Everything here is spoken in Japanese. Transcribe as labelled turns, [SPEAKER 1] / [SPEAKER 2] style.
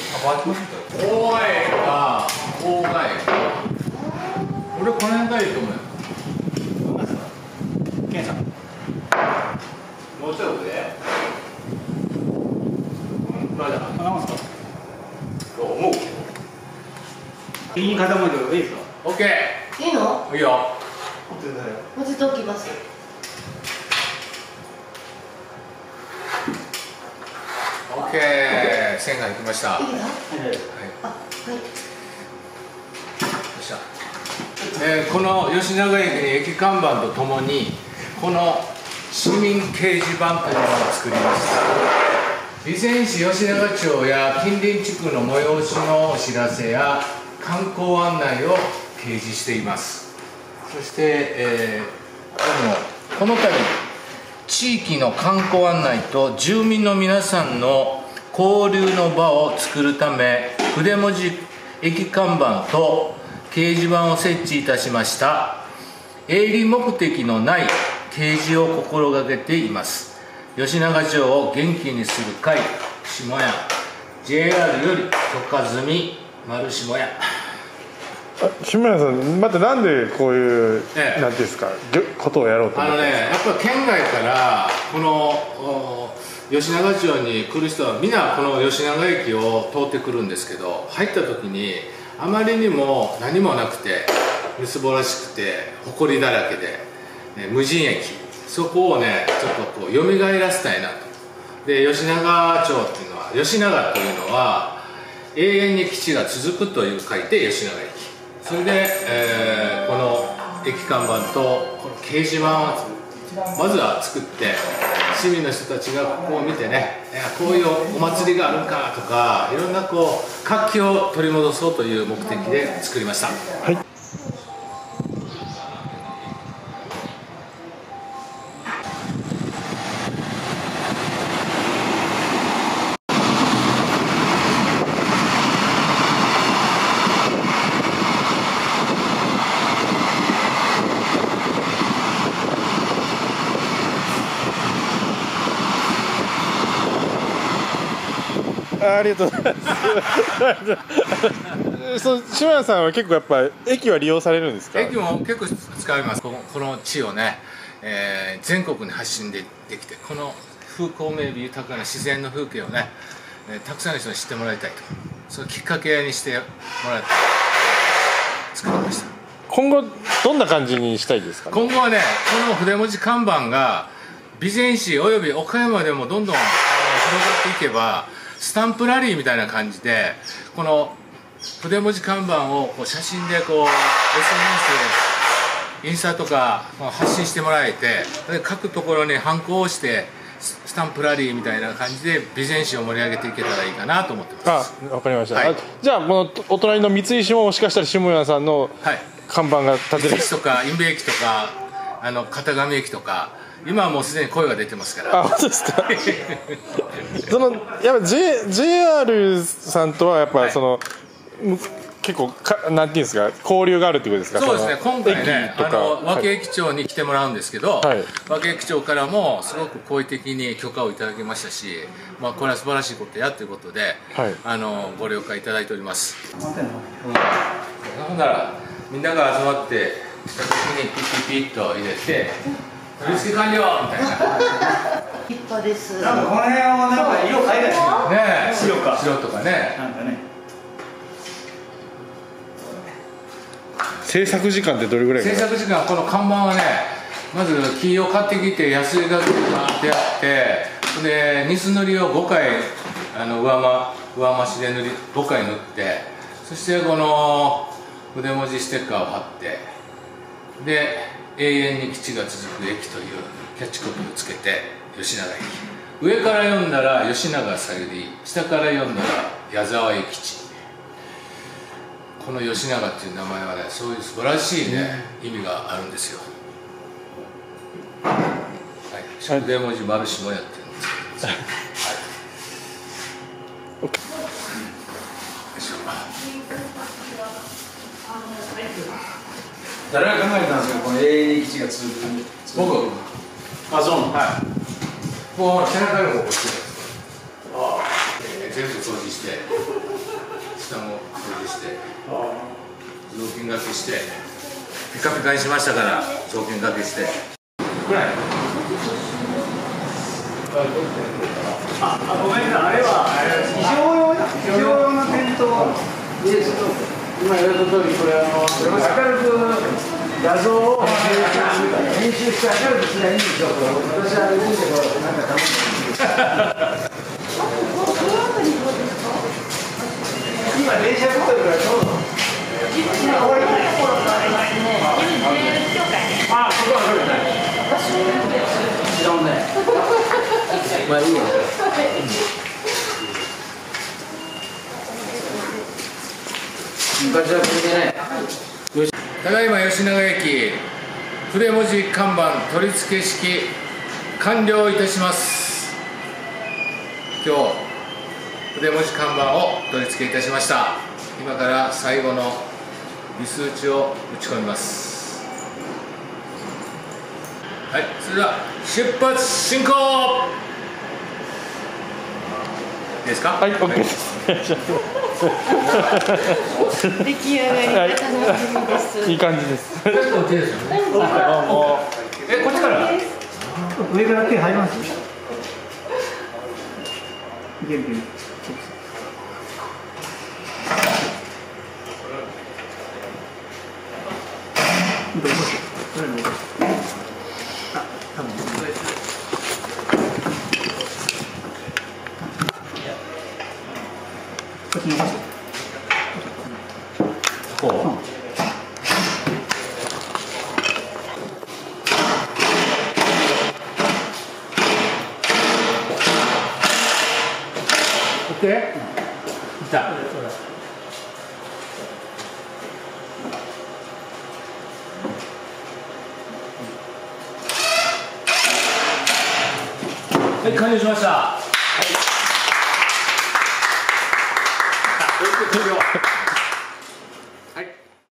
[SPEAKER 1] すぐあバーチます郊外か俺この辺がいいと思うよ
[SPEAKER 2] ケンさん
[SPEAKER 1] もうちょっとで。まだ
[SPEAKER 2] あなんすか
[SPEAKER 1] と思う
[SPEAKER 2] 右に傾いてるいいですか
[SPEAKER 1] オッケー
[SPEAKER 3] いいの
[SPEAKER 1] いいよ
[SPEAKER 3] もうちょっと置きます
[SPEAKER 1] オッケー線が行きました。はい
[SPEAKER 3] いはい。
[SPEAKER 1] えーこの吉永駅に駅看板とともにこの市民掲示板というものを作りました。備前市吉永町や近隣地区の催しのお知らせや観光案内を掲示しています。そして、えーこのこの度地域の観光案内と住民の皆さんの交流の場を作るため筆文字駅看板と掲示板を設置いたしました。営利目的のない掲示を心がけています。吉永町を元気にする会下屋。JR より許可済み丸下屋。
[SPEAKER 4] 下村さんまたなんでこういう、
[SPEAKER 1] ええ。
[SPEAKER 4] なんていうんですかことをやろうと
[SPEAKER 1] あ
[SPEAKER 4] 思って
[SPEAKER 1] のねやっぱ県外からこのお吉永町に来る人はみんなこの吉永駅を通ってくるんですけど入った時にあまりにも何もなくてみすぼらしくて埃だらけで、ね無人駅。そこをねちょっとこう蘇らせたいなと。で吉永町っていうのは吉永というのは永遠に基地が続くという書いて吉永駅。それで、えーこの駅看板とこの掲示板をまずは作って市民の人たちがここを見てねこういうお祭りがあるんかとかいろんなこう活気を取り戻そうという目的で作りました。
[SPEAKER 4] あありがとうございます。そう下村さんは結構やっぱ駅は利用されるんですか？
[SPEAKER 1] 駅も結構使います。このこの地をね、えー全国に発信でできてこの風光明媚豊かな自然の風景をね、えーたくさんの人に知ってもらいたいと。そのきっかけにしてもらいた。い作りました。
[SPEAKER 4] 今後どんな感じにしたいですか、
[SPEAKER 1] 今後はねこの筆文字看板が備前市および岡山でもどんどん広がっていけばスタンプラリーみたいな感じでこの筆文字看板をこう写真でこう SNS インスタとかまあ発信してもらえてで各ところにハンコを押してススタンプラリーみたいな感じで備前市を盛り上げていけたらいいかなと思ってます。
[SPEAKER 4] あわかりました、
[SPEAKER 1] はい。
[SPEAKER 4] あじゃあこのお隣の三井市ももしかしたら下村さんの
[SPEAKER 1] はい
[SPEAKER 4] 看板が立てる。
[SPEAKER 1] 駅とか印部駅とかあの片上駅とか今はもうすでに声が出てますから。
[SPEAKER 4] あ本当ですか？そのやっぱ、J、JR さんとはやっ
[SPEAKER 1] はい。
[SPEAKER 4] ぱその、む結構かなんていうんですか？交流があるってことですか？
[SPEAKER 1] そうですね。今回ねあの和
[SPEAKER 4] はい。
[SPEAKER 1] 気駅長に来てもらうんですけど、
[SPEAKER 4] はい。
[SPEAKER 1] 和気駅長からもすごく好意的に許可をいただきましたし、まあ、これは素晴らしいことやということで、
[SPEAKER 4] はい。
[SPEAKER 1] あのご了解いただいております、うん、ならみんなが集まってピッピッピッと入れて取り付け完了みたいな。
[SPEAKER 3] 立派です。
[SPEAKER 2] なんかこの辺をなんか色変えたりしな
[SPEAKER 1] ねえ。
[SPEAKER 2] 白か。
[SPEAKER 1] 白とかね。
[SPEAKER 2] なんかね。
[SPEAKER 4] 制作時間ってどれぐらい？
[SPEAKER 1] 制作時間この看板はねまず木を買ってきて安い額でバーってやってでニス塗りを5回あの上ま上増しで塗り5回塗ってそしてこの筆文字ステッカーを貼ってで永遠に基地が続く駅というキャッチコピーをつけて吉永駅。上から読んだら吉永さゆり下から読んだら矢沢永吉。この吉永っていう名前はねそういう素晴らしいね、意味があるんですよ。はい。宿題文字丸下やってるんですけど、はいしょ
[SPEAKER 2] 誰が考えたんですかこの永遠に基地が続く
[SPEAKER 1] 僕？
[SPEAKER 2] あそうなの
[SPEAKER 1] はいもう背中にもこっちです全部掃除して。下も掃除して。雑巾がけして。ピカピカにしましたから雑巾がけして。ぐらい。
[SPEAKER 2] あごめんなさい。あれは非常用非常用のテント。いいですよ今言われた通りこれあの明るく画像を編集して明るくすいいんですよ私はあれ見てこうなんか楽しい今電車来てるからちょうどあそこはそまあいいよ昔はこれでね
[SPEAKER 1] ただいま吉永駅筆文字看板取り付け式完了いたします。今日筆文字看板を取り付けいたしました。今から最後の微数値を打ち込みます。はいそれでは出発進行。いいですか？
[SPEAKER 4] はい OK です
[SPEAKER 3] 出来上がりが楽しみです。
[SPEAKER 4] いい感じです。
[SPEAKER 1] ちょっと手ですよね
[SPEAKER 4] あも。
[SPEAKER 2] えこっちから？上から手入ります元気にどうぞこれもあ多分こっち伸ばして
[SPEAKER 1] こう OK? いったはい完了しました。はい